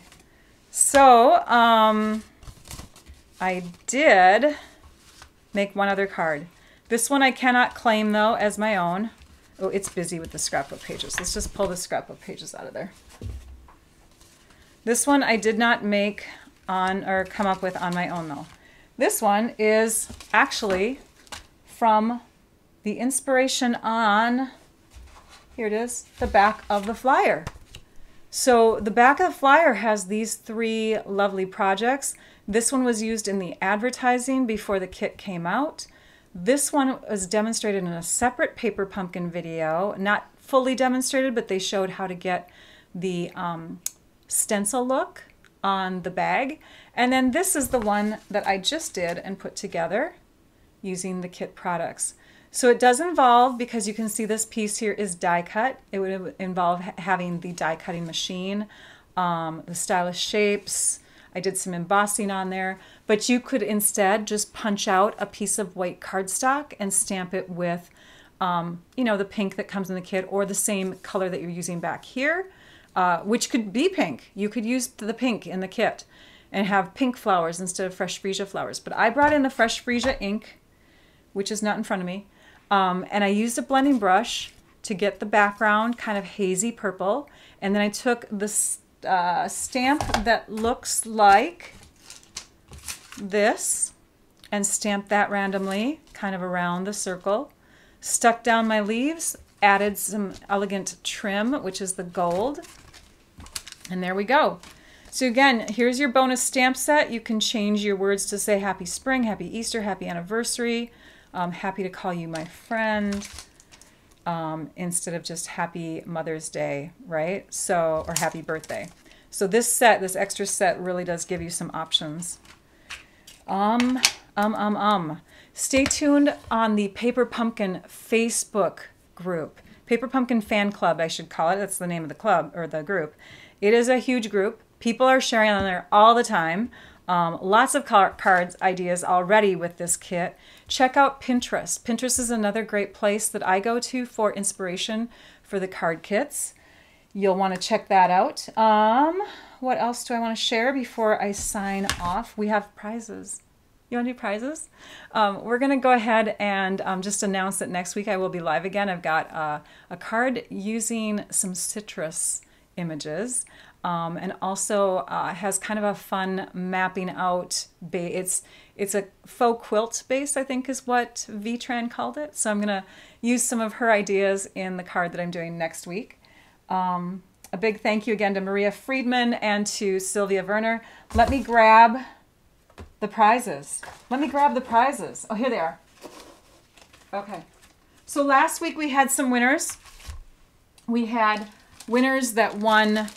so um, I did make one other card. This one I cannot claim though as my own. Oh, it's busy with the scrapbook pages. Let's just pull the scrapbook pages out of there. This one I did not make on or come up with on my own though. This one is actually from the inspiration on, here it is, the back of the flyer. So the back of the flyer has these three lovely projects. This one was used in the advertising before the kit came out. This one was demonstrated in a separate paper pumpkin video, not fully demonstrated, but they showed how to get the um, stencil look on the bag. And then this is the one that I just did and put together using the kit products. So it does involve, because you can see this piece here is die cut, it would involve having the die cutting machine, um, the stylish shapes, I did some embossing on there, but you could instead just punch out a piece of white cardstock and stamp it with, um, you know, the pink that comes in the kit or the same color that you're using back here, uh, which could be pink. You could use the pink in the kit and have pink flowers instead of fresh freesia flowers. But I brought in the fresh freesia ink, which is not in front of me, um, and I used a blending brush to get the background kind of hazy purple. And then I took this uh, stamp that looks like this and stamped that randomly kind of around the circle. Stuck down my leaves, added some elegant trim, which is the gold. And there we go. So again, here's your bonus stamp set. You can change your words to say happy spring, happy Easter, happy anniversary. I'm happy to call you my friend um, instead of just happy Mother's Day, right? So, or happy birthday. So this set, this extra set really does give you some options. Um, um, um, um. Stay tuned on the Paper Pumpkin Facebook group. Paper Pumpkin Fan Club, I should call it. That's the name of the club or the group. It is a huge group. People are sharing on there all the time. Um, lots of cards ideas already with this kit. Check out Pinterest. Pinterest is another great place that I go to for inspiration for the card kits. You'll want to check that out. Um, what else do I want to share before I sign off? We have prizes. You want to do prizes? Um, we're going to go ahead and um, just announce that next week I will be live again. I've got uh, a card using some citrus images um, and also uh, has kind of a fun mapping out base. It's it's a faux quilt base, I think is what Vitran called it. So I'm gonna use some of her ideas in the card that I'm doing next week. Um, a big thank you again to Maria Friedman and to Silvia Werner. Let me grab the prizes. Let me grab the prizes. Oh, here they are. Okay. So last week we had some winners. We had winners that won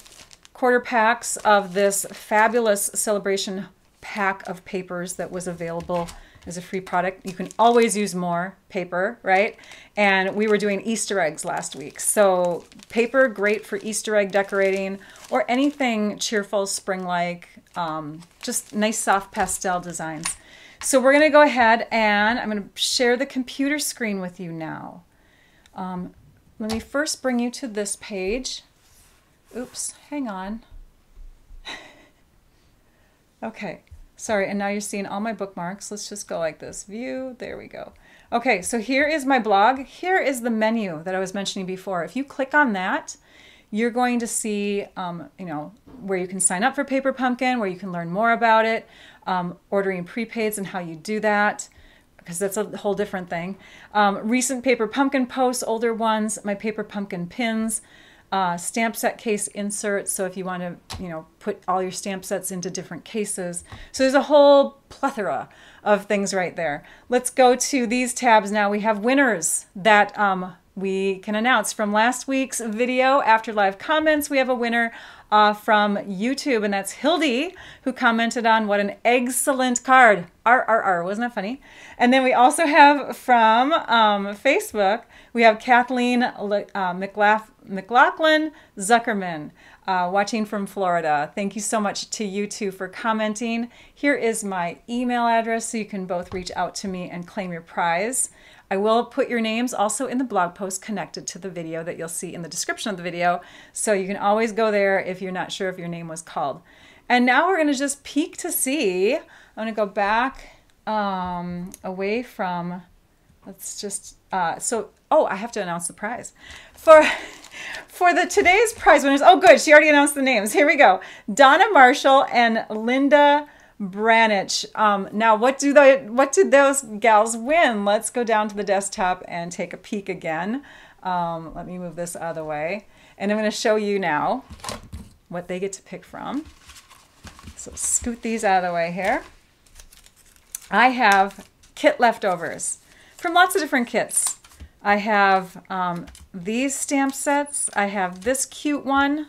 quarter packs of this fabulous celebration pack of papers that was available as a free product. You can always use more paper, right? And we were doing Easter eggs last week. So paper, great for Easter egg decorating or anything cheerful, spring-like, um, just nice soft pastel designs. So we're gonna go ahead and I'm gonna share the computer screen with you now. Um, let me first bring you to this page Oops, hang on. <laughs> okay, sorry, and now you're seeing all my bookmarks. Let's just go like this. View, there we go. Okay, so here is my blog. Here is the menu that I was mentioning before. If you click on that, you're going to see, um, you know, where you can sign up for Paper Pumpkin, where you can learn more about it, um, ordering prepaids and how you do that, because that's a whole different thing. Um, recent Paper Pumpkin posts, older ones, my Paper Pumpkin pins, uh, stamp set case inserts. So if you want to, you know, put all your stamp sets into different cases. So there's a whole plethora of things right there. Let's go to these tabs now. We have winners that um, we can announce from last week's video after live comments. We have a winner uh, from YouTube, and that's Hildy, who commented on what an excellent card. RRR, wasn't that funny? And then we also have from um, Facebook, we have Kathleen uh, McLaughlin Zuckerman. Uh, watching from Florida. Thank you so much to you two for commenting. Here is my email address so you can both reach out to me and claim your prize. I will put your names also in the blog post connected to the video that you'll see in the description of the video. So you can always go there if you're not sure if your name was called. And now we're gonna just peek to see. I'm gonna go back um, away from, let's just, uh, so, oh, I have to announce the prize. For, <laughs> for the today's prize winners, oh good, she already announced the names. Here we go. Donna Marshall and Linda Branich. Um, now, what do the what did those gals win? Let's go down to the desktop and take a peek again. Um, let me move this out of the way, and I'm going to show you now what they get to pick from. So scoot these out of the way here. I have kit leftovers from lots of different kits. I have um, these stamp sets. I have this cute one.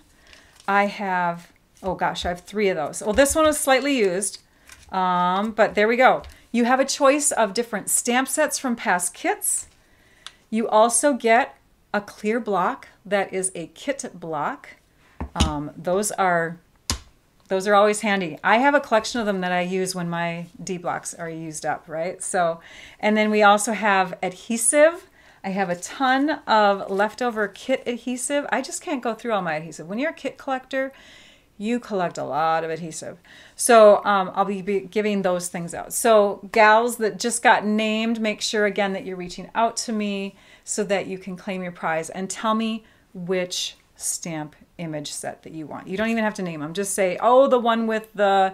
I have Oh gosh, I have three of those. Well, this one was slightly used. Um, but there we go. You have a choice of different stamp sets from past kits. You also get a clear block that is a kit block. Um, those are those are always handy. I have a collection of them that I use when my D blocks are used up, right? So, and then we also have adhesive. I have a ton of leftover kit adhesive. I just can't go through all my adhesive. When you're a kit collector, you collect a lot of adhesive. So um, I'll be, be giving those things out. So gals that just got named, make sure again that you're reaching out to me so that you can claim your prize and tell me which stamp image set that you want. You don't even have to name them. Just say, oh, the one with the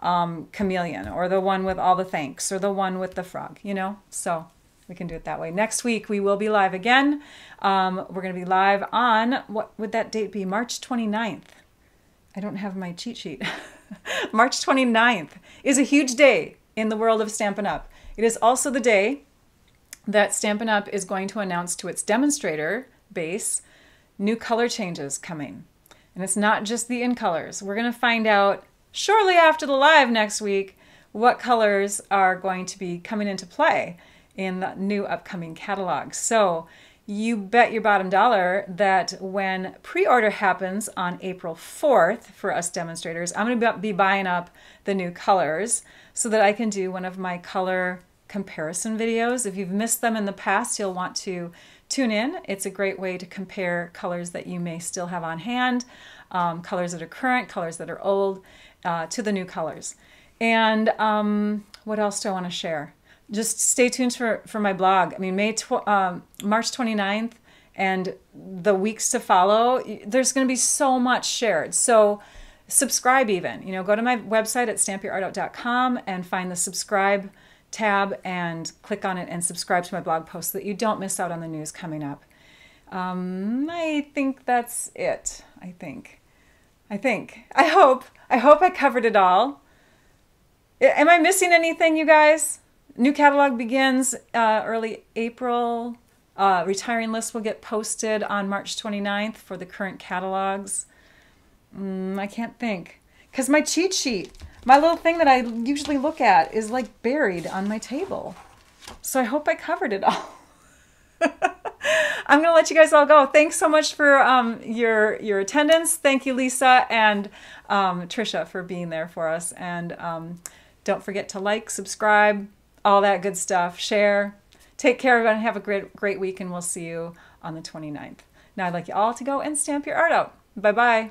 um, chameleon or the one with all the thanks or the one with the frog, you know? So we can do it that way. Next week, we will be live again. Um, we're going to be live on, what would that date be? March 29th. I don't have my cheat sheet. <laughs> March 29th is a huge day in the world of Stampin' Up. It is also the day that Stampin' Up is going to announce to its demonstrator base new color changes coming. And it's not just the in colors. We're going to find out shortly after the live next week what colors are going to be coming into play in the new upcoming catalog. So you bet your bottom dollar that when pre-order happens on April 4th for us demonstrators, I'm going to be buying up the new colors so that I can do one of my color comparison videos. If you've missed them in the past, you'll want to tune in. It's a great way to compare colors that you may still have on hand, um, colors that are current, colors that are old, uh, to the new colors. And um, what else do I want to share? just stay tuned for, for my blog. I mean, May um, March 29th and the weeks to follow, there's going to be so much shared. So subscribe even. You know, go to my website at stampyourartout.com and find the subscribe tab and click on it and subscribe to my blog post so that you don't miss out on the news coming up. Um, I think that's it. I think. I think. I hope. I hope I covered it all. Am I missing anything, you guys? New catalog begins uh, early April. Uh, retiring list will get posted on March 29th for the current catalogs. Mm, I can't think. Because my cheat sheet, my little thing that I usually look at, is like buried on my table. So I hope I covered it all. <laughs> I'm gonna let you guys all go. Thanks so much for um, your your attendance. Thank you, Lisa and um, Trisha, for being there for us. And um, don't forget to like, subscribe, all that good stuff. Share. Take care, everyone. Have a great, great week, and we'll see you on the 29th. Now, I'd like you all to go and stamp your art out. Bye bye.